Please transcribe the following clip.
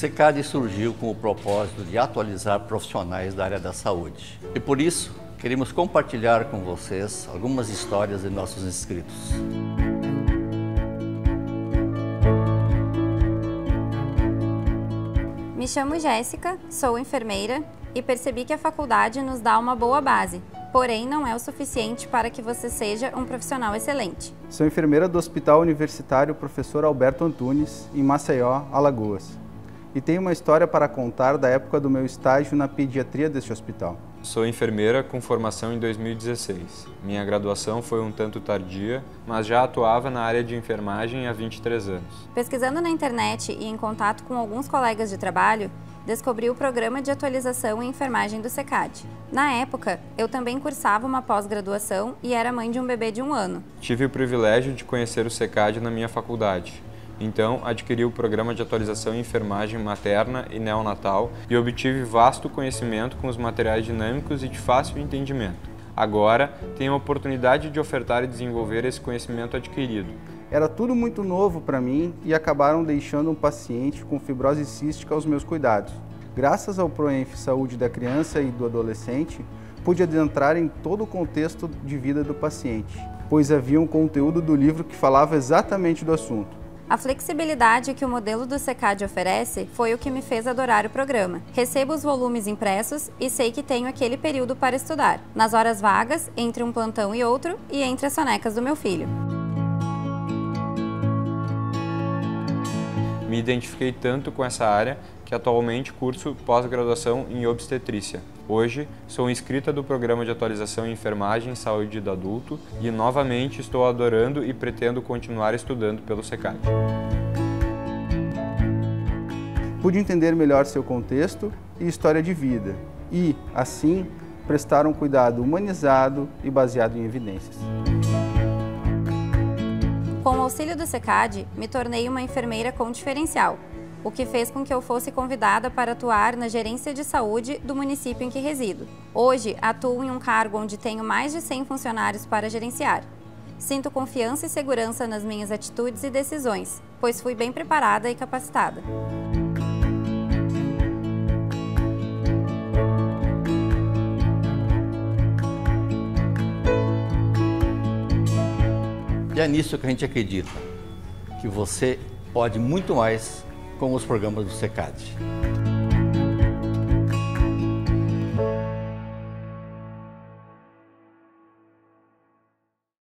SECAD surgiu com o propósito de atualizar profissionais da área da saúde. E por isso, queremos compartilhar com vocês algumas histórias de nossos inscritos. Me chamo Jéssica, sou enfermeira e percebi que a faculdade nos dá uma boa base, porém não é o suficiente para que você seja um profissional excelente. Sou enfermeira do Hospital Universitário Professor Alberto Antunes, em Maceió, Alagoas e tenho uma história para contar da época do meu estágio na pediatria deste hospital. Sou enfermeira com formação em 2016. Minha graduação foi um tanto tardia, mas já atuava na área de enfermagem há 23 anos. Pesquisando na internet e em contato com alguns colegas de trabalho, descobri o programa de atualização em enfermagem do SECAD. Na época, eu também cursava uma pós-graduação e era mãe de um bebê de um ano. Tive o privilégio de conhecer o SECAD na minha faculdade. Então, adquiri o programa de atualização em enfermagem materna e neonatal e obtive vasto conhecimento com os materiais dinâmicos e de fácil entendimento. Agora, tenho a oportunidade de ofertar e desenvolver esse conhecimento adquirido. Era tudo muito novo para mim e acabaram deixando um paciente com fibrose cística aos meus cuidados. Graças ao ProEnf Saúde da Criança e do Adolescente, pude adentrar em todo o contexto de vida do paciente, pois havia um conteúdo do livro que falava exatamente do assunto. A flexibilidade que o modelo do SECAD oferece foi o que me fez adorar o programa. Recebo os volumes impressos e sei que tenho aquele período para estudar, nas horas vagas, entre um plantão e outro e entre as sonecas do meu filho. Me identifiquei tanto com essa área que atualmente curso pós-graduação em obstetrícia. Hoje, sou inscrita do programa de atualização em enfermagem e saúde do adulto e novamente estou adorando e pretendo continuar estudando pelo SECAD. Pude entender melhor seu contexto e história de vida e, assim, prestar um cuidado humanizado e baseado em evidências. Com o auxílio do SECAD, me tornei uma enfermeira com diferencial, o que fez com que eu fosse convidada para atuar na gerência de saúde do município em que resido. Hoje, atuo em um cargo onde tenho mais de 100 funcionários para gerenciar. Sinto confiança e segurança nas minhas atitudes e decisões, pois fui bem preparada e capacitada. É nisso que a gente acredita, que você pode muito mais com os programas do SECAD.